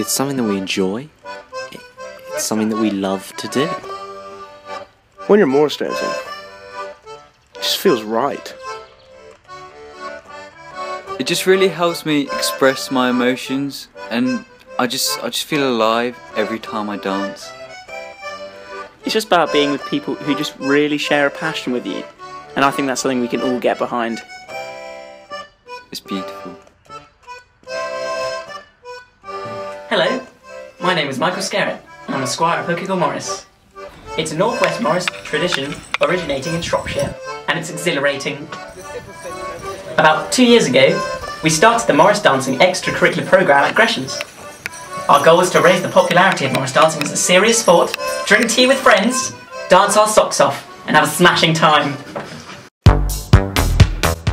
it's something that we enjoy. It's something that we love to do. When you're Morris dancing, it just feels right. It just really helps me express my emotions and I just I just feel alive every time I dance. It's just about being with people who just really share a passion with you. And I think that's something we can all get behind. It's beautiful. Name is Michael Scarrett, and I'm a squire of Hook Eagle Morris. It's a Northwest Morris tradition originating in Shropshire, and it's exhilarating. About two years ago, we started the Morris Dancing extracurricular program at Gresham's. Our goal is to raise the popularity of Morris dancing as a serious sport, drink tea with friends, dance our socks off, and have a smashing time.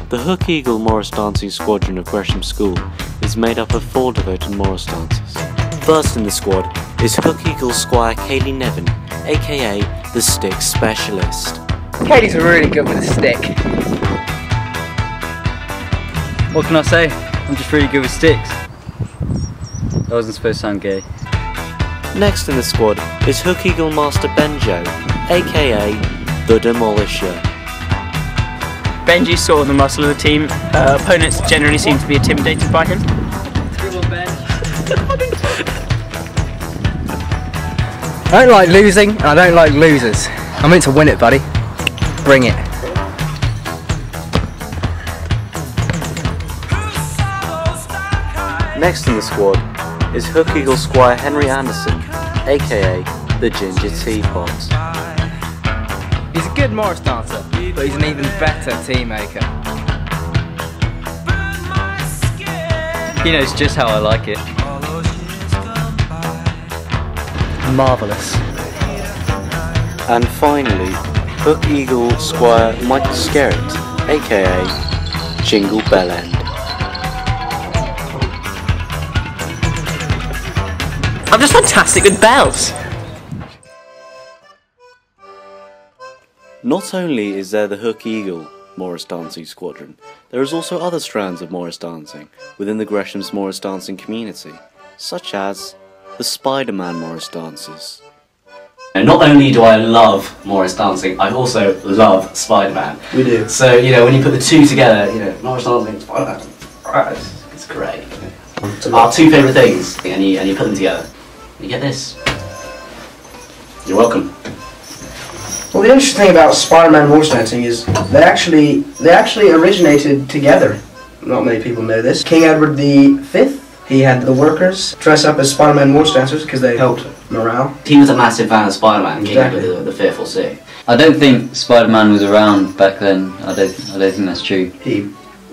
The Hook Eagle Morris Dancing Squadron of Gresham School is made up of four devoted Morris dancers. First in the squad is Hook Eagle Squire Kaylee Nevin, aka the Stick Specialist. Kaylee's really good with a stick. What can I say? I'm just really good with sticks. That wasn't supposed to sound gay. Next in the squad is Hook Eagle Master Benjo, aka the Demolisher. Benji saw the muscle of the team. Uh, opponents generally seem to be intimidated by him. I don't like losing, and I don't like losers. I'm in to win it, buddy. Bring it. Next in the squad is Hook Eagle Squire Henry Anderson, aka the Ginger Teapot. He's a good Morris dancer, but he's an even better tea maker. He knows just how I like it. Marvellous. And finally, Hook Eagle Squire Michael Skerritt, aka Jingle Bell End. I'm just fantastic with bells. Not only is there the Hook Eagle Morris Dancing Squadron, there is also other strands of Morris dancing within the Gresham's Morris dancing community, such as the Spider-Man Morris dancers. And not only do I love Morris dancing, I also love Spider-Man. We do. So, you know, when you put the two together, you know, Morris dancing, Spider-Man, it's, oh, it's great. Our two favourite things, and you, and you put them together. You get this. You're welcome. Well, the interesting thing about Spider-Man and Morris dancing is they actually they actually originated together. Not many people know this. King Edward V, he had the workers dress up as Spider-Man Morris dancers because they helped morale. He was a massive fan of Spider-Man, Exactly. King of the, the Fearful Sea. I don't think Spider-Man was around back then. I don't. I don't think that's true. He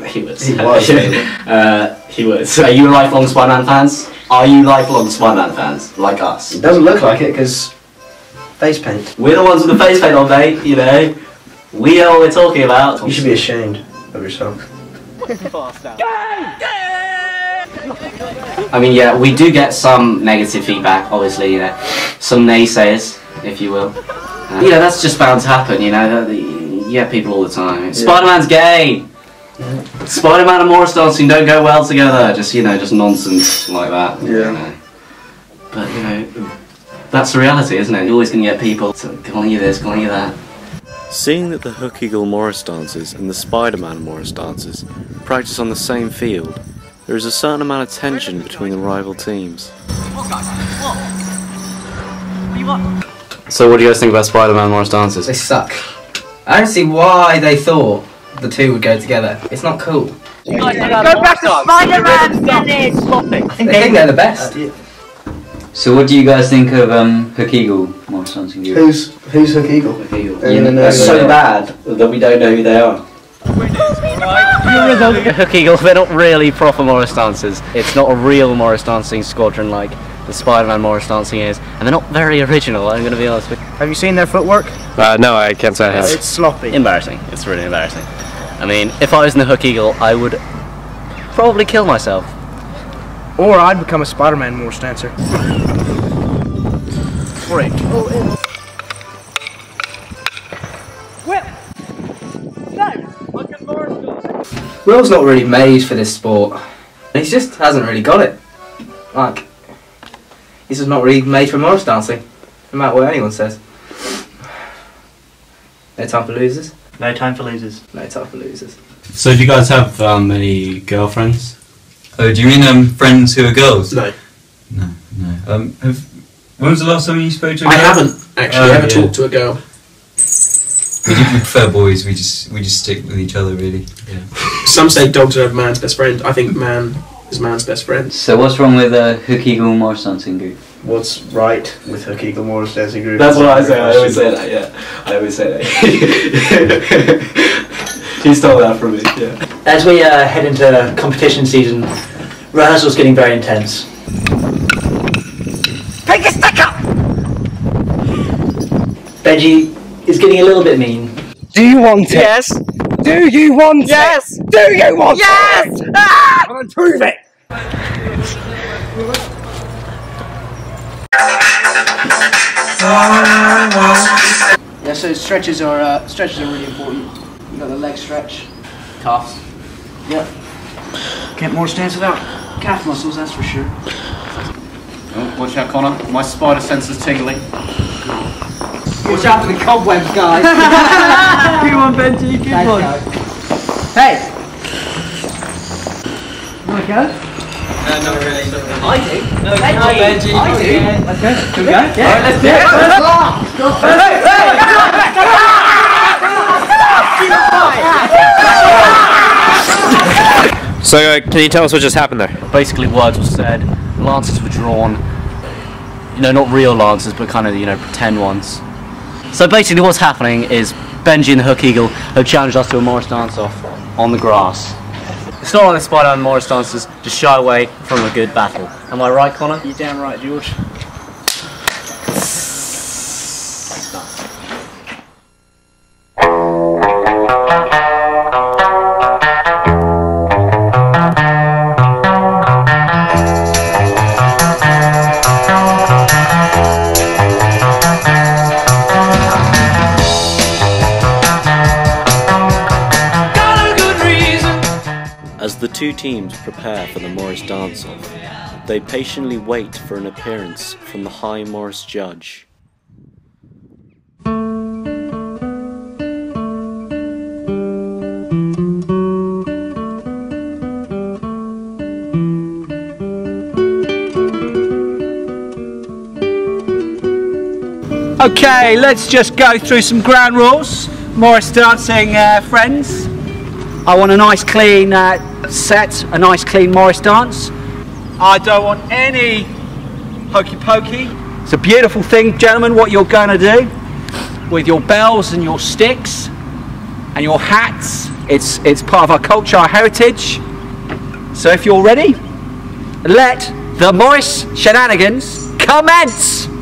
He was. He was. uh, he was. Are you lifelong Spider-Man fans? Are you lifelong Spider-Man fans, like us? it doesn't look like it because face paint. We're the ones with the face paint on, mate, you know. we are what we're talking about. You should be ashamed of yourself. I mean, yeah, we do get some negative feedback, obviously, you know, some naysayers, if you will. Uh, you know, that's just bound to happen, you know, that- that you get people all the time. Spider-Man's gay! Spider-Man and Morris dancing don't go well together, just, you know, just nonsense like that. you Yeah. know. But, you know, that's the reality, isn't it? You're always going to get people to calling you this, calling you that. Seeing that the Hook Eagle Morris dancers and the Spider-Man Morris dancers practice on the same field, there is a certain amount of tension between the rival teams. So what do you guys think about Spider-Man Morris dancers? They suck. I don't see why they thought the two would go together. It's not cool. Go back to Spider-Man, Dennis! They think they're the best. So, what do you guys think of um, Hook Eagle Morris dancing group? Who's who's Hook Eagle? You know, They're so bad that we don't know who they are. Hook Eagle, they're not really proper Morris dancers. It's not a real Morris dancing squadron like the Spider-Man Morris dancing is, and they're not very original. I'm going to be honest with you. Have you seen their footwork? Uh, no, I can't say I have. It's sloppy. Embarrassing. It's really embarrassing. I mean, if I was in the Hook Eagle, I would probably kill myself. Or I'd become a Spider-Man Morris dancer. Frick. Will's not really made for this sport. He just hasn't really got it. Like, This is not really made for Morris dancing, no matter what anyone says. No time for losers. No time for losers. No time for losers. So do you guys have um, any girlfriends? Oh, do you mean um, friends who are girls? No. No, no. Um, have, when was the last time you spoke to a I girl? I haven't actually Oh, ever yeah. talked to a girl. We, do, we prefer boys. We just we just stick with each other really. Yeah. Some say dogs are man's best friend. I think man is man's best friend. So what's wrong with uh, Hook Eagle Morris dancing group? What's right with Hook Eagle Morris Dancing Group? That's what I say. I always say that. Yeah, I always say that. he stole that from me. Yeah. As we uh, head into competition season, rehearsal's getting very intense. Take your stick up! Benji is getting a little bit mean. Do you want it? Yes. Do you want Yes. it? Yes. Do you want Yes! it? Ah! Come and prove it! Yeah, so stretches are uh, stretches are really important. You got the leg stretch, calves. Yep. Can't more stance without calf muscles, that's for sure. Oh, watch out, Connor. My spider sense is tingling. Watch out for the cobwebs, guys. Come on, Benji, come Thanks, on. guys. Hey! You wanna go? No, not really. I do. No, Benji, come on, Benji. I do. Let's go. Can we go? Yeah. Alright, let's do it. Let's go. So, uh, can you tell us what just happened there? Basically, words were said, lances were drawn. You know, not real lances, but kind of, you know, pretend ones. So basically, what's happening is Benji and the Hook Eagle have challenged us to a Morris dance off on the grass. It's not like the Spider-Man Morris dancers just shy away from a good battle. Am I right, Connor? You're damn right, George. Two teams prepare for the Morris dance off, they patiently wait for an appearance from the High Morris judge. Okay, let's just go through some ground rules. Morris dancing uh, friends. I want a nice clean uh, set, a nice clean Morris dance. I don't want any hokey pokey. It's a beautiful thing, gentlemen, what you're going to do with your bells and your sticks and your hats. It's, it's part of our culture, our heritage. So if you're ready, let the Morris shenanigans commence!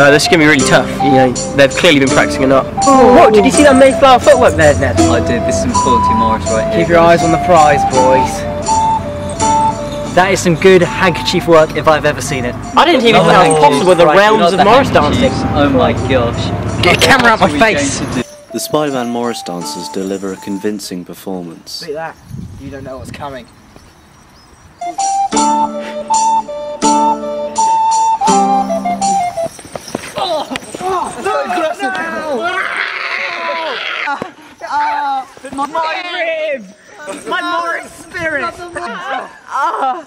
Uh, this is going to be really tough. You know, they've clearly been practicing a lot. Oh, what? Did you see that Mayflower footwork there, Ned? I did. This is some quality Morris right here. Keep your eyes on the prize, boys. That is some good handkerchief work if I've ever seen it. I didn't even think that was possible with the realms of Morris dancing. Oh my gosh. Get a camera out my face! The Spider-Man Morris dancers deliver a convincing performance. Look at that. You don't know what's coming. My rib! My Morris spirit! Ah!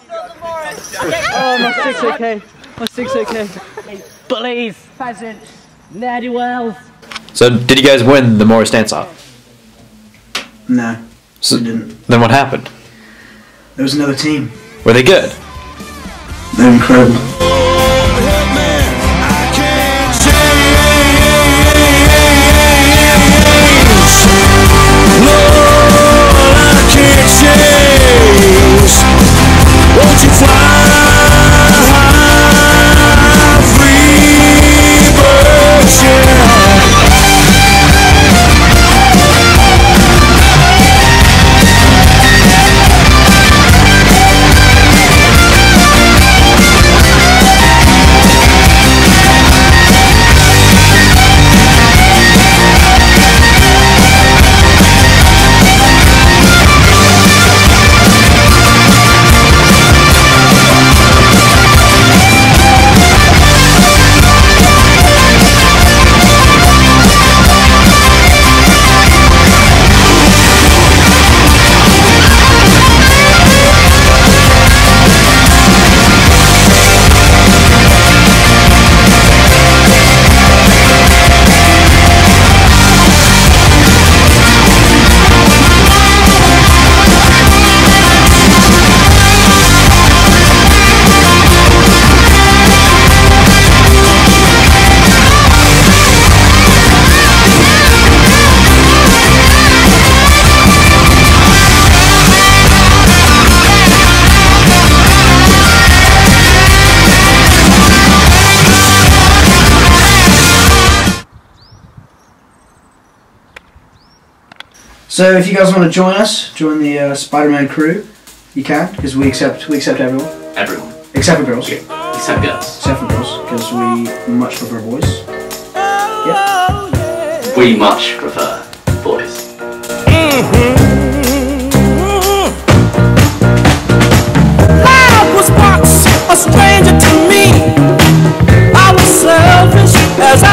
Oh, my stick's okay. My stick's okay. Bullies! Pheasants! Nerdy Wells! So, did you guys win the Morris dance off? No, So, we didn't. then what happened? There was another team. Were they good? They're incredible. So if you guys want to join us, join the uh, Spider-Man crew, you can because we accept we accept everyone Everyone. except for girls. Except girls. Except for girls because we much prefer boys. Yeah. We much prefer boys. Love was once a stranger to me. I was selfish as I